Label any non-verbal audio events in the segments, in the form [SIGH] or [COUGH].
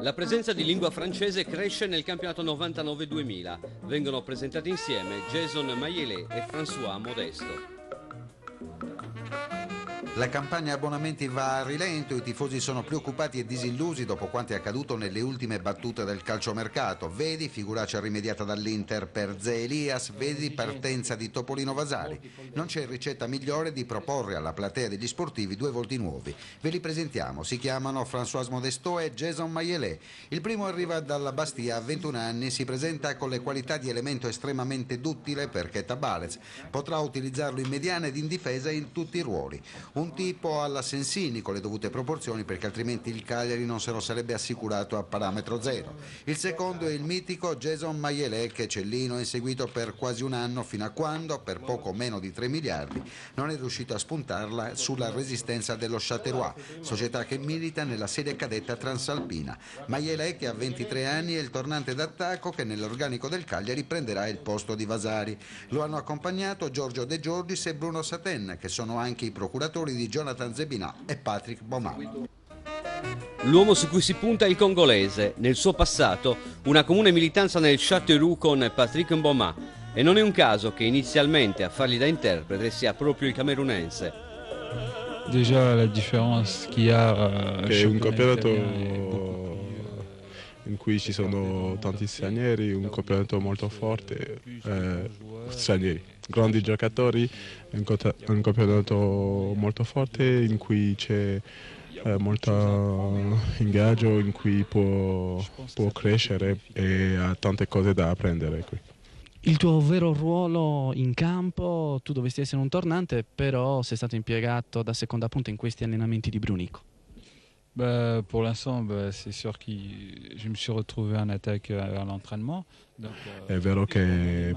La presenza di lingua francese cresce nel campionato 99-2000. Vengono presentati insieme Jason Maielet e François Modesto. La campagna abbonamenti va a rilento, i tifosi sono preoccupati e disillusi dopo quanto è accaduto nelle ultime battute del calciomercato. Vedi figuraccia rimediata dall'Inter per Ze Elias, vedi partenza di Topolino Vasari. Non c'è ricetta migliore di proporre alla platea degli sportivi due volti nuovi. Ve li presentiamo, si chiamano François Modesto e Jason Maielet. Il primo arriva dalla Bastia a 21 anni, si presenta con le qualità di elemento estremamente duttile perché Tabarez potrà utilizzarlo in mediana ed in difesa in tutti i ruoli. Un tipo alla Sensini con le dovute proporzioni perché altrimenti il Cagliari non se lo sarebbe assicurato a parametro zero. Il secondo è il mitico Jason Maielet che Cellino ha inseguito per quasi un anno fino a quando, per poco meno di 3 miliardi, non è riuscito a spuntarla sulla resistenza dello Chaterois, società che milita nella serie cadetta transalpina. Maielet che ha 23 anni è il tornante d'attacco che nell'organico del Cagliari prenderà il posto di Vasari. Lo hanno accompagnato Giorgio De Giorgis e Bruno Saten che sono anche i procuratori di Jonathan Zebinà e Patrick Bomà. L'uomo su cui si punta è il congolese, nel suo passato una comune militanza nel Châteauroux con Patrick Mboma e non è un caso che inizialmente a fargli da interprete sia proprio il camerunense. Déjà la différence qu'il y a euh, che è un campionato in cui ci sono tanti stranieri, un campionato molto forte, eh, stranieri, grandi giocatori, un, un campionato molto forte in cui c'è eh, molto ingaggio, in cui può, può crescere e ha tante cose da apprendere qui. Il tuo vero ruolo in campo, tu dovresti essere un tornante, però sei stato impiegato da seconda punta in questi allenamenti di Brunico. Bah, pour l'instant, bah, c'est sûr que je me suis retrouvé en attaque euh, à l'entraînement. Donc, euh, È vero che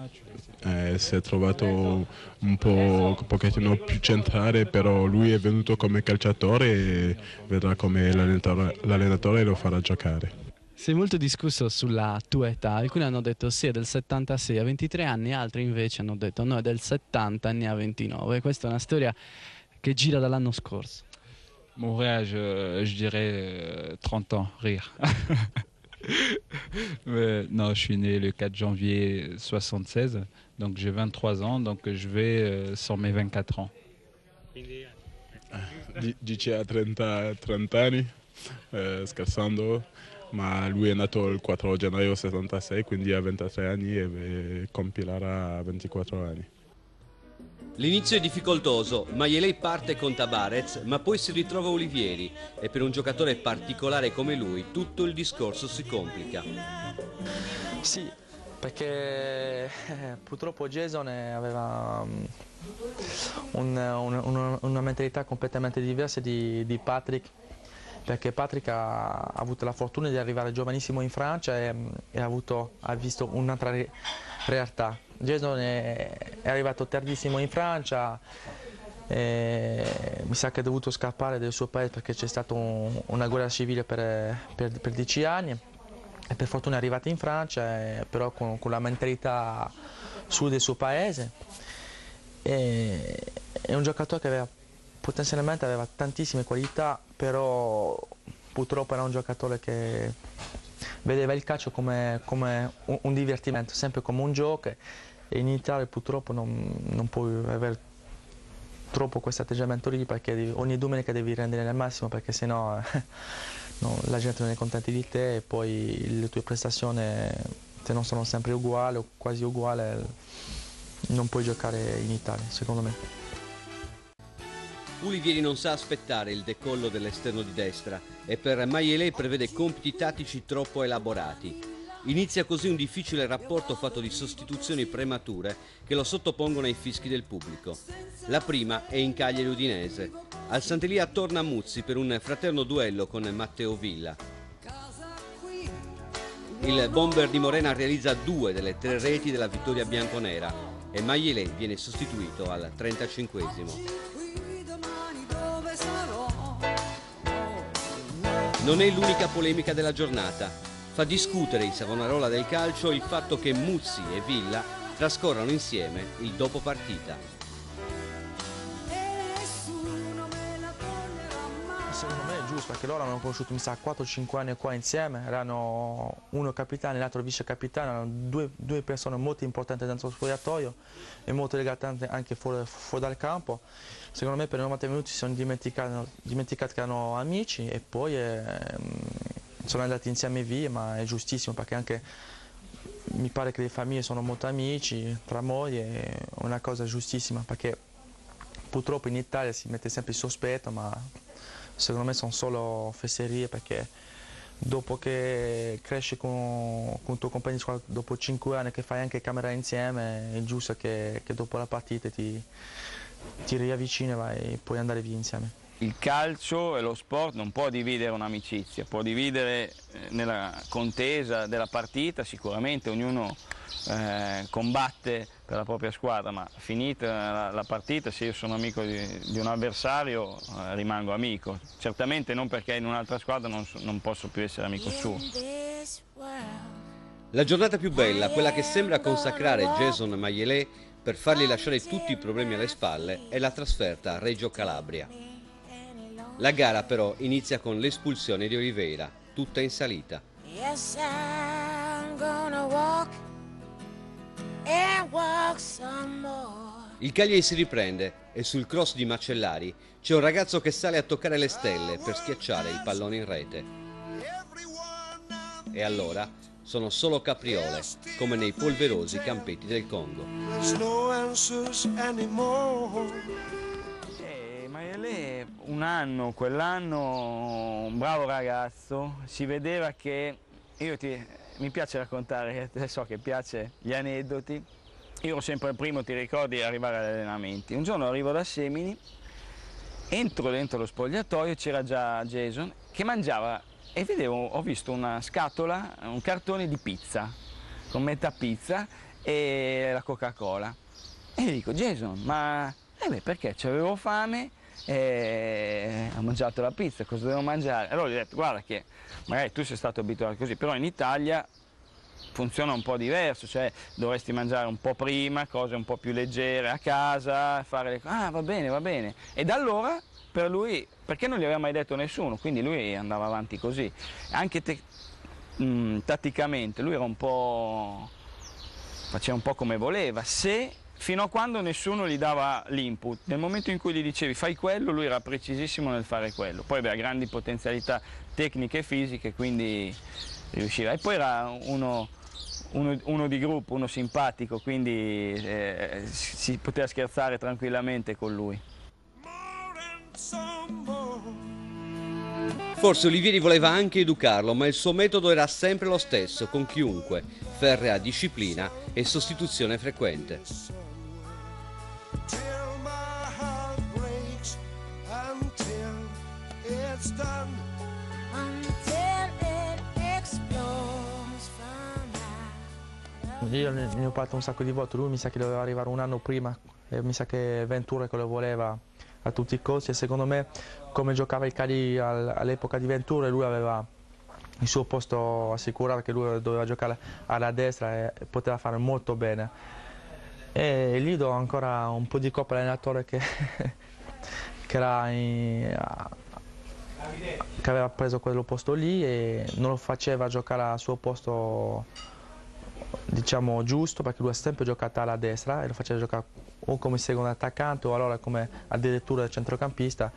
eh, si è trovato un po' un pochettino più centrale, però lui è venuto come calciatore e vedrà come l'allenatore, l'allenatore lo farà giocare. Si è molto discusso sulla tua età, alcuni hanno detto sì è del 76 a 23 anni, altri invece hanno detto no è del 70 ne ha 29. Questa è una storia che gira dall'anno scorso. Mon vrai âge, euh, je dirais euh, 30 ans, rire. [LAUGHS] Mais non, je suis né le 4 janvier 76, donc j'ai 23 ans, donc je vais euh, sur mes 24 ans. Di- Dice ha 30, 30 anni, eh, scherzando, ma lui è nato il 4 gennaio 76, quindi ha 23 anni e eh, compirà 24 anni. L'inizio è difficoltoso, Maielet parte con Tabarez, ma poi si ritrova Olivieri e per un giocatore particolare come lui tutto il discorso si complica. Sì, perché eh, purtroppo Jason aveva mm, un- un- un- una mentalità completamente diversa di, di Patrick, perché Patrick ha, ha avuto la fortuna di arrivare giovanissimo in Francia e, mm, e ha, avuto- ha visto un'altra re- realtà. Jason è, è arrivato tardissimo in Francia, mi sa che ha dovuto scappare del suo paese perché c'è stata un- una guerra civile per, per, per dieci anni e per fortuna è arrivato in Francia, eh, però con, con la mentalità su del suo paese. E- è un giocatore che aveva, potenzialmente aveva tantissime qualità, però purtroppo era un giocatore che vedeva il calcio come, come un, divertimento, sempre come un gioco in Italia purtroppo non, non puoi avere troppo questo atteggiamento lì perché ogni domenica devi rendere il massimo perché sennò eh, no, la gente non è contenta di te e poi le tue prestazioni se non sono sempre uguali o quasi uguali non puoi giocare in Italia secondo me. Olivieri non sa aspettare il decollo dell'esterno di destra e per Maielet prevede compiti tattici troppo elaborati. Inizia così un difficile rapporto fatto di sostituzioni premature che lo sottopongono ai fischi del pubblico. La prima è in Cagliari Udinese. Al Sant'Elia torna Muzzi per un fraterno duello con Matteo Villa. Il bomber di Morena realizza due delle tre reti della vittoria bianconera e Maielet viene sostituito al 35esimo. Non è l'unica polemica della giornata. Fa discutere i Savonarola del calcio il fatto che Muzzi e Villa trascorrano insieme il dopo partita. Secondo me è giusto perché loro hanno conosciuto mi sa 4-5 anni qua insieme, erano uno capitano e l'altro vice capitano, erano due, due, persone molto importanti dentro lo spogliatoio e molto legate anche fuori, fuori, dal campo. Secondo me per 90 minuti si sono dimenticati, dimenticati che erano amici e poi eh, sono andati insieme via, ma è giustissimo perché anche mi pare che le famiglie sono molto amici, tra mogli, è una cosa giustissima perché purtroppo in Italia si mette sempre il sospetto, ma secondo me sono solo fesserie perché dopo che cresci con, con il tuo compagno di squadra dopo 5 anni che fai anche camera insieme è giusto che, che dopo la partita ti, ti riavvicini e puoi andare via insieme. Il calcio e lo sport non può dividere un'amicizia, può dividere eh, nella contesa della partita, sicuramente ognuno eh, combatte per la propria squadra, ma finita la, la partita, se io sono amico di, di un avversario, eh, rimango amico. Certamente non perché in un'altra squadra non, non posso più essere amico suo. La giornata più bella, quella che sembra consacrare Jason Maielet per fargli lasciare tutti i problemi alle spalle, è la trasferta a Reggio Calabria. La gara però inizia con l'espulsione di Oliveira, tutta in salita. Yes, il Cagliari si riprende e sul cross di Macellari c'è un ragazzo che sale a toccare le stelle per schiacciare il pallone in rete. E allora sono solo capriole, come nei polverosi campetti del Congo. Maiele, un anno, quell'anno, un bravo ragazzo, si vedeva che io ti, mi piace raccontare, so che piace gli aneddoti. Io ero sempre il primo, ti ricordi, arrivare agli allenamenti. Un giorno arrivo da Semini, entro dentro lo spogliatoio, c'era già Jason che mangiava e vedevo, ho visto una scatola, un cartone di pizza, con metà pizza e la Coca-Cola. E gli dico, Jason, ma eh beh, perché? C'avevo fame e ho mangiato la pizza, cosa devo mangiare? Allora gli ho detto, guarda che magari tu sei stato abituato così, però in Italia funziona un po' diverso, cioè dovresti mangiare un po' prima, cose un po' più leggere a casa, fare le cose, ah va bene, va bene. E da allora per lui, perché non gli aveva mai detto nessuno, quindi lui andava avanti così. Anche te, mh, tatticamente, lui era un po', faceva un po' come voleva, se fino a quando nessuno gli dava l'input. Nel momento in cui gli dicevi fai quello, lui era precisissimo nel fare quello. Poi aveva grandi potenzialità tecniche e fisiche, quindi riusciva. E poi era uno, uno, uno di gruppo, uno simpatico, quindi eh, si poteva scherzare tranquillamente con lui. Forse Olivieri voleva anche educarlo, ma il suo metodo era sempre lo stesso, con chiunque, ferrea disciplina e sostituzione frequente. Io ne ho parlato un sacco di volte, lui mi sa che doveva arrivare un anno prima, mi sa che Ventura che lo voleva a tutti i costi e secondo me come giocava il Cali all'epoca di Ventura lui aveva il suo posto assicurato che lui doveva giocare alla destra e poteva fare molto bene. E lì do ancora un po' di coppa all'allenatore che, [LAUGHS] che, in, che aveva preso quello posto lì e non lo faceva giocare al suo posto diciamo giusto perché lui ha sempre giocato alla destra e lo faceva giocare o come secondo attaccante o allora come addirittura centrocampista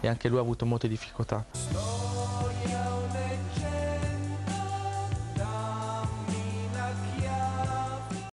e anche lui ha avuto molte difficoltà.